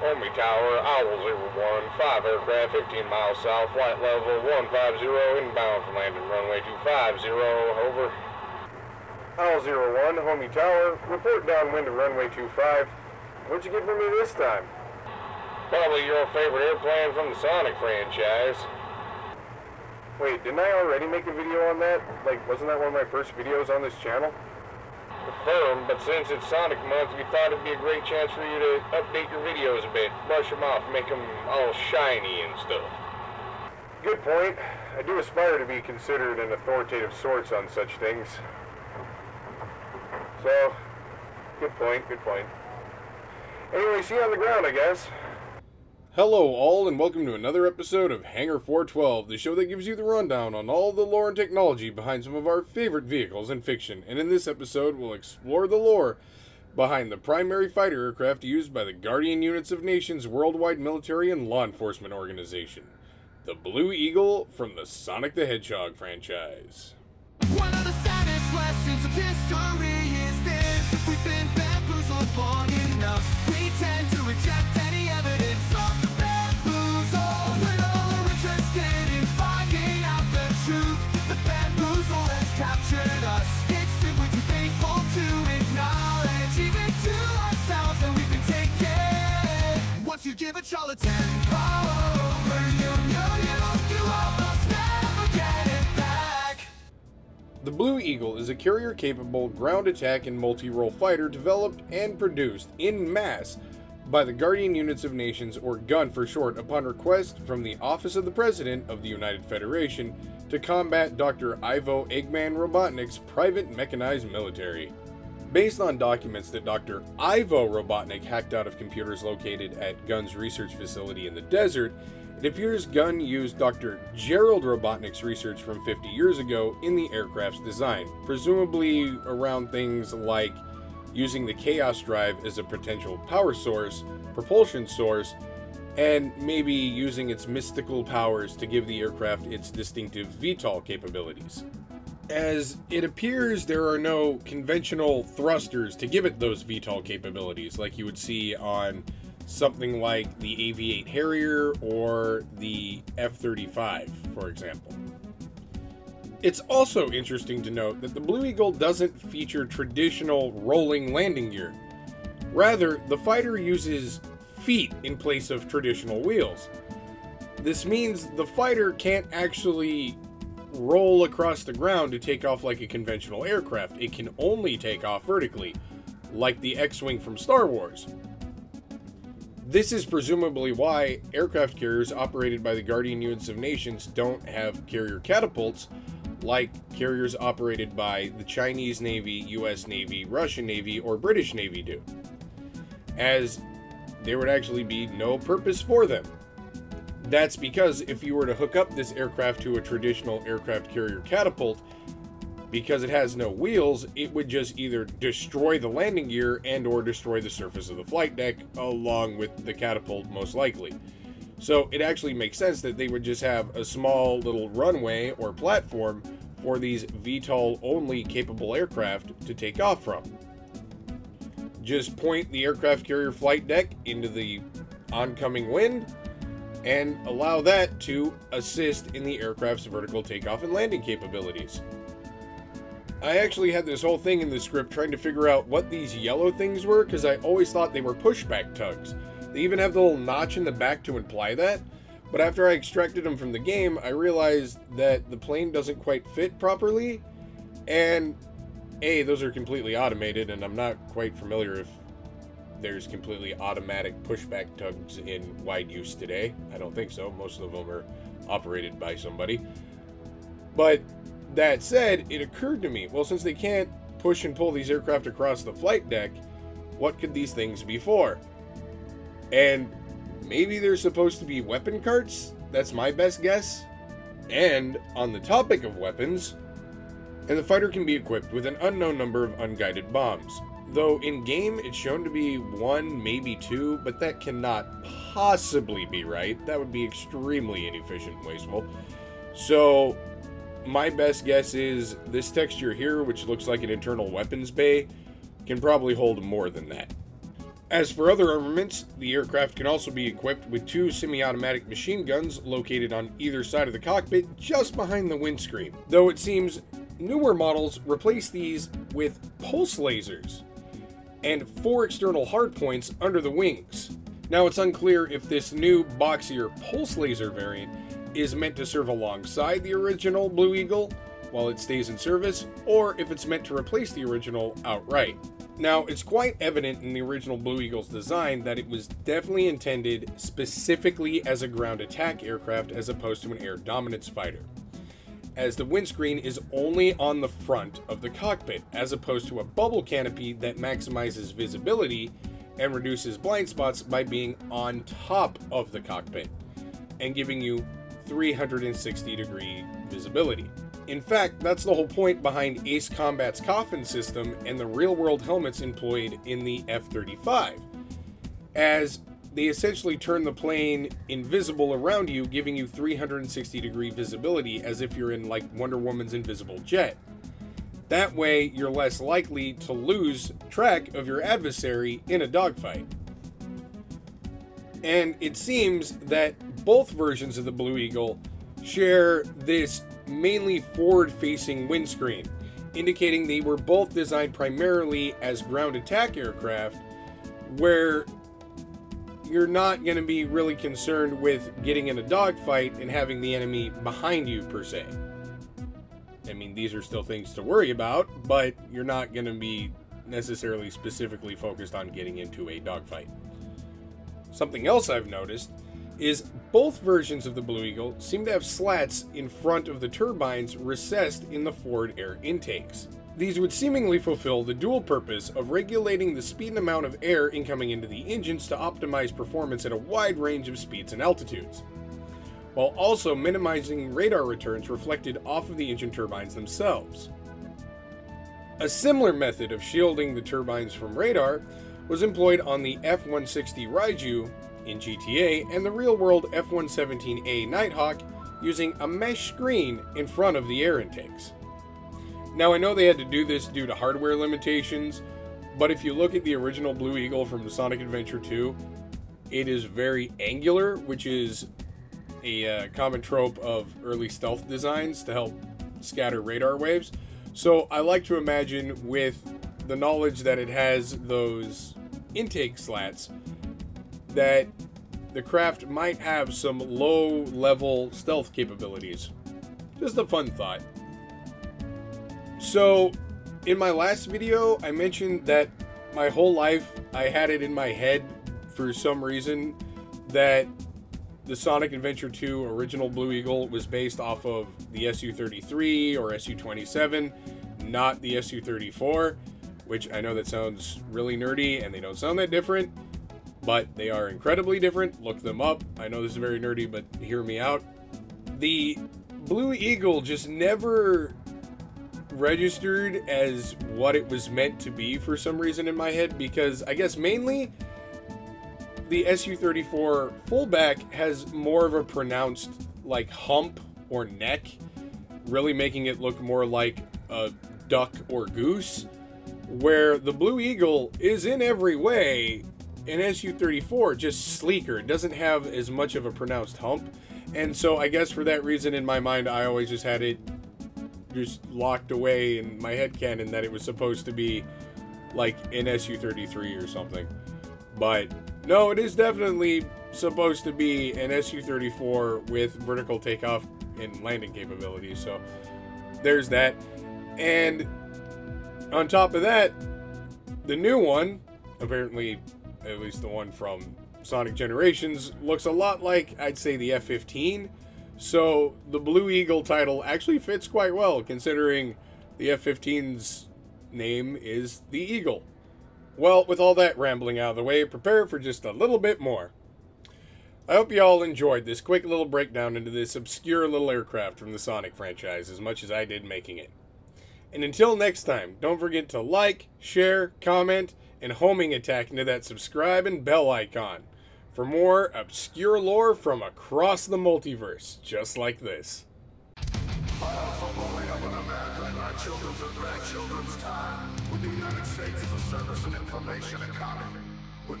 Homie Tower, Owl 01, 5 aircraft, 15 miles south, flight level 150, inbound from landing runway 250, over. Owl 01, Homie Tower, report downwind to runway 25. What'd you get for me this time? Probably your favorite airplane from the Sonic franchise. Wait, didn't I already make a video on that? Like, wasn't that one of my first videos on this channel? Confirmed, but since it's Sonic Month, we thought it'd be a great chance for you to update your videos a bit, brush them off, make them all shiny and stuff. Good point. I do aspire to be considered an authoritative source on such things. So, good point, good point. Anyway, see you on the ground, I guess. Hello, all, and welcome to another episode of Hangar 412, the show that gives you the rundown on all the lore and technology behind some of our favorite vehicles in fiction. And in this episode, we'll explore the lore behind the primary fighter aircraft used by the Guardian Units of Nations worldwide military and law enforcement organization the Blue Eagle from the Sonic the Hedgehog franchise. The Blue Eagle is a carrier capable ground attack and multi role fighter developed and produced in mass by the Guardian Units of Nations, or GUN for short, upon request from the Office of the President of the United Federation to combat Dr. Ivo Eggman Robotnik's private mechanized military. Based on documents that Dr. Ivo Robotnik hacked out of computers located at Gun's research facility in the desert, it appears GUN used Dr. Gerald Robotnik's research from 50 years ago in the aircraft's design, presumably around things like using the Chaos Drive as a potential power source, propulsion source, and maybe using its mystical powers to give the aircraft its distinctive VTOL capabilities. As it appears, there are no conventional thrusters to give it those VTOL capabilities, like you would see on something like the AV 8 Harrier or the F 35, for example. It's also interesting to note that the Blue Eagle doesn't feature traditional rolling landing gear. Rather, the fighter uses feet in place of traditional wheels. This means the fighter can't actually roll across the ground to take off like a conventional aircraft. It can only take off vertically, like the X Wing from Star Wars. This is presumably why aircraft carriers operated by the Guardian Units of Nations don't have carrier catapults like carriers operated by the Chinese Navy, US Navy, Russian Navy, or British Navy do, as there would actually be no purpose for them. That's because if you were to hook up this aircraft to a traditional aircraft carrier catapult, because it has no wheels, it would just either destroy the landing gear and or destroy the surface of the flight deck along with the catapult most likely. So it actually makes sense that they would just have a small little runway or platform for these VTOL only capable aircraft to take off from. Just point the aircraft carrier flight deck into the oncoming wind and allow that to assist in the aircraft's vertical takeoff and landing capabilities. I actually had this whole thing in the script trying to figure out what these yellow things were because I always thought they were pushback tugs. They even have the little notch in the back to imply that. But after I extracted them from the game, I realized that the plane doesn't quite fit properly. And A, those are completely automated, and I'm not quite familiar if there's completely automatic pushback tugs in wide use today. I don't think so. Most of them are operated by somebody. But that said, it occurred to me well, since they can't push and pull these aircraft across the flight deck, what could these things be for? And maybe they're supposed to be weapon carts? That's my best guess. And on the topic of weapons, and the fighter can be equipped with an unknown number of unguided bombs. Though in game it's shown to be one, maybe two, but that cannot possibly be right. That would be extremely inefficient and wasteful. So, my best guess is this texture here, which looks like an internal weapons bay, can probably hold more than that. As for other armaments, the aircraft can also be equipped with two semi automatic machine guns located on either side of the cockpit just behind the windscreen. Though it seems newer models replace these with pulse lasers and four external hardpoints under the wings. Now, it's unclear if this new boxier pulse laser variant is meant to serve alongside the original Blue Eagle while it stays in service, or if it's meant to replace the original outright. Now, it's quite evident in the original Blue Eagle's design that it was definitely intended specifically as a ground attack aircraft as opposed to an air dominance fighter, as the windscreen is only on the front of the cockpit, as opposed to a bubble canopy that maximizes visibility and reduces blind spots by being on top of the cockpit and giving you 360 degree visibility. In fact, that's the whole point behind Ace Combat's coffin system and the real world helmets employed in the F 35, as they essentially turn the plane invisible around you, giving you 360 degree visibility as if you're in like Wonder Woman's invisible jet. That way, you're less likely to lose track of your adversary in a dogfight. And it seems that both versions of the Blue Eagle share this mainly forward facing windscreen, indicating they were both designed primarily as ground attack aircraft, where you're not going to be really concerned with getting in a dogfight and having the enemy behind you, per se. I mean, these are still things to worry about, but you're not going to be necessarily specifically focused on getting into a dogfight. Something else I've noticed is both versions of the Blue Eagle seem to have slats in front of the turbines recessed in the forward air intakes. These would seemingly fulfill the dual purpose of regulating the speed and amount of air incoming into the engines to optimize performance at a wide range of speeds and altitudes, while also minimizing radar returns reflected off of the engine turbines themselves. A similar method of shielding the turbines from radar was employed on the F 160 Raiju in GTA and the real world F 117A Nighthawk using a mesh screen in front of the air intakes. Now, I know they had to do this due to hardware limitations, but if you look at the original Blue Eagle from Sonic Adventure 2, it is very angular, which is a uh, common trope of early stealth designs to help scatter radar waves. So I like to imagine with the knowledge that it has those intake slats that the craft might have some low level stealth capabilities. Just a fun thought. So, in my last video, I mentioned that my whole life I had it in my head for some reason that the Sonic Adventure 2 original Blue Eagle was based off of the SU 33 or SU 27, not the SU 34, which I know that sounds really nerdy and they don't sound that different, but they are incredibly different. Look them up. I know this is very nerdy, but hear me out. The Blue Eagle just never registered as what it was meant to be for some reason in my head because I guess mainly the SU-34 fullback has more of a pronounced like hump or neck, really making it look more like a duck or goose, where the Blue Eagle is in every way an SU-34 just sleeker. It doesn't have as much of a pronounced hump. And so I guess for that reason in my mind I always just had it just locked away in my head canon that it was supposed to be like an SU-33 or something. But no, it is definitely supposed to be an SU-34 with vertical takeoff and landing capabilities. So there's that. And on top of that, the new one, apparently at least the one from Sonic Generations, looks a lot like I'd say the F-15 so the Blue Eagle title actually fits quite well considering the F 15's name is the Eagle. Well, with all that rambling out of the way, prepare for just a little bit more. I hope you all enjoyed this quick little breakdown into this obscure little aircraft from the Sonic franchise as much as I did making it. And until next time, don't forget to like, share, comment, and homing attack into that subscribe and bell icon for more obscure lore from across the multiverse, just like this. children's and grandchildren's time with the United States as a service and information economy.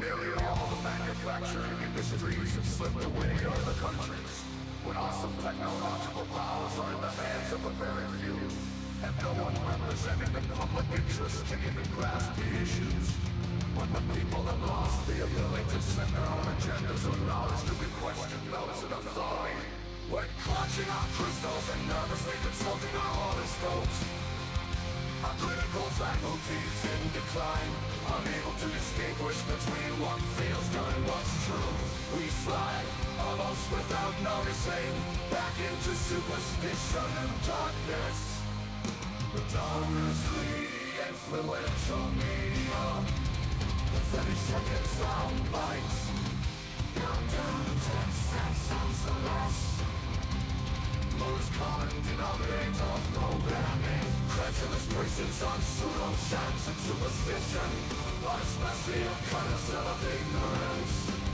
Nearly all the manufacturing industries have slipped away to other countries. When awesome technological powers are in the hands of a very few. And no one representing the public interest can even grasp the issues. When the people have lost the ability to set their own agendas or knowledge to be questioned those in authority. When clutching our crystals and nervously consulting our horoscopes. Our critical faculties in decline Unable to distinguish between what feels good and what's true We slide, almost without noticing Back into superstition and darkness The dominant greedy influential media The 30 second sound bites Countdown to 10 cents sounds less most common denominator of programming Credulous persons on pseudoscience and superstition But especially a connoisseur of ignorance